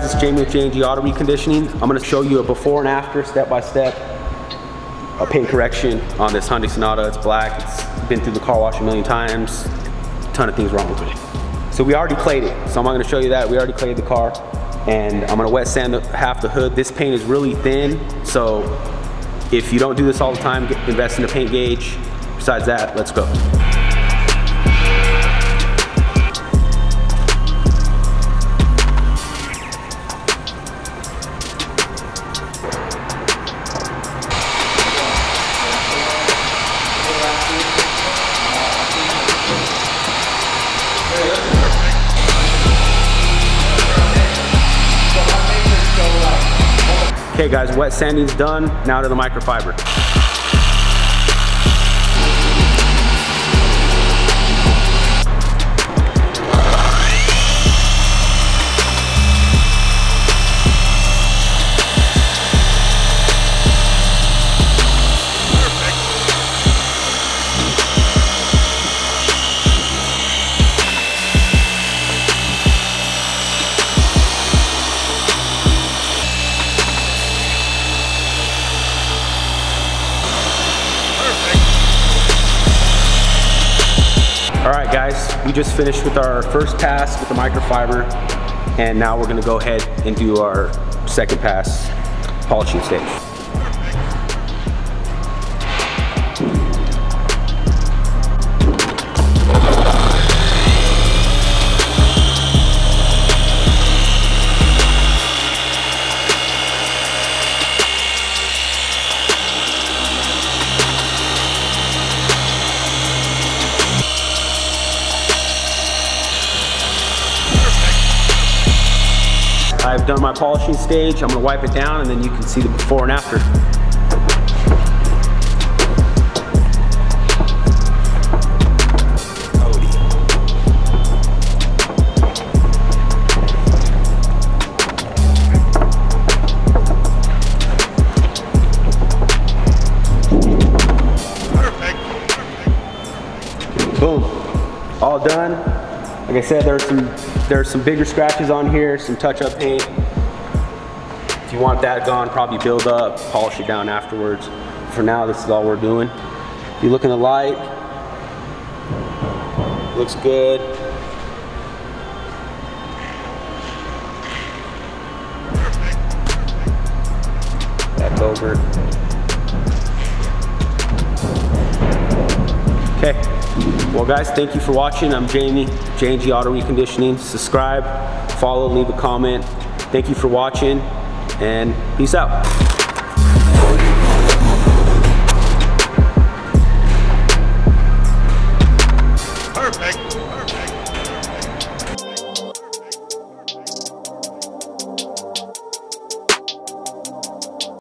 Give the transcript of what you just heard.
guys? It's Jamie with J&G Auto Reconditioning. I'm gonna show you a before and after, step by step, a paint correction on this Hyundai Sonata. It's black, it's been through the car wash a million times, a ton of things wrong with it. So we already clayed it, so I'm not gonna show you that. We already clayed the car, and I'm gonna wet sand half the hood. This paint is really thin, so if you don't do this all the time, invest in a paint gauge. Besides that, let's go. Okay guys, wet sanding's done. Now to the microfiber. All right guys, we just finished with our first pass with the microfiber and now we're gonna go ahead and do our second pass polishing stage. I've done my polishing stage. I'm gonna wipe it down and then you can see the before and after. Perfect. Boom, all done. Like I said, there's some there's some bigger scratches on here, some touch-up paint. If you want that gone, probably build up, polish it down afterwards. For now, this is all we're doing. You look in the light, looks good. Back over. Okay. Well guys, thank you for watching. I'm Jamie, J&G Auto Reconditioning. Subscribe, follow, leave a comment. Thank you for watching, and peace out.